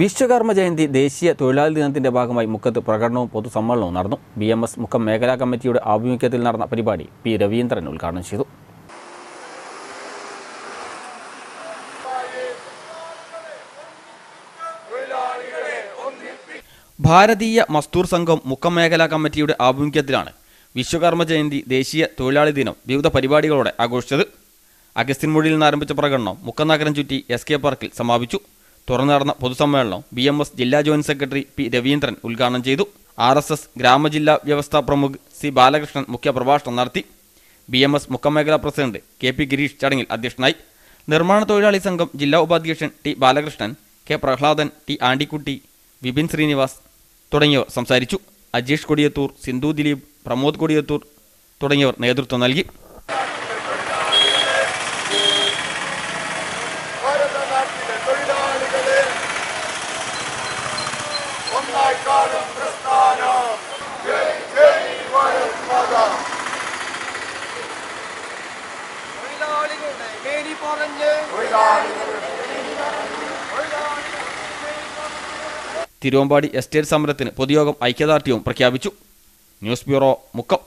വിശ്വകർമ്മ ജയന്തി ദേശീയ തൊഴിലാളി ദിനത്തിന്റെ ഭാഗമായി മുക്കത്ത് പ്രകടനവും പൊതുസമ്മേളനവും നടന്നു. ബി എം എസ് മുക്കം മേഖലാ കമ്മിറ്റിയുടെ ആഭിമുഖ്യത്തിൽ നടന്ന പരിപാടി പി രവീന്ദ്രൻ ഉദ്ഘാടനം ചെയ്തു. ഭാരതീയ മസ്തൂർ സംഘം മുഖം മേഖലാ കമ്മിറ്റിയുടെ ആഭിമുഖ്യത്തിലാണ് വിശ്വകർമ്മ ജയന്തി ദേശീയ തൊഴിലാളി ദിനം വിവിധ പരിപാടികളോടെ ആഘോഷിച്ചത്. അഗസ്ത്യൻമൊഴിയിൽ നിന്ന് ആരംഭിച്ച പ്രകടനം മുക്കം ചുറ്റി എസ് കെ പാർക്കിൽ സമാപിച്ചു. തുറന്നു നടന്ന പൊതുസമ്മേളനം ബി എം എസ് ജില്ലാ ജോയിന്റ് സെക്രട്ടറി പി രവീന്ദ്രൻ ഉദ്ഘാടനം ചെയ്തു. ആർ എസ് എസ് ഗ്രാമജില്ലാ വ്യവസ്ഥാ പ്രമുഖ് സി ബാലകൃഷ്ണൻ മുഖ്യപ്രഭാഷണം നടത്തി. ബി എം എസ് മുഖമേഖലാ പ്രസിഡന്റ് കെ പി ഗിരീഷ് ചടങ്ങിൽ അധ്യക്ഷനായി. നിർമ്മാണ തൊഴിലാളി സംഘം ജില്ലാ ഉപാധ്യക്ഷൻ T Balakrishnan K Prahladan T Andikutty Vipin Srinivas തുടങ്ങിയവർ സംസാരിച്ചു. അജീഷ് കൊടിയത്തൂർ സിന്ധു ദിലീപ് പ്രമോദ് കൊടിയത്തൂർ തുടങ്ങിയവർ നേതൃത്വം നൽകി. മേനി തിരുവമ്പാടി എസ്റ്റേറ്റ് സമരത്തിന് പൊതുയോഗം ഐക്യദാർഢ്യവും പ്രഖ്യാപിച്ചു. News bureau Mukkam.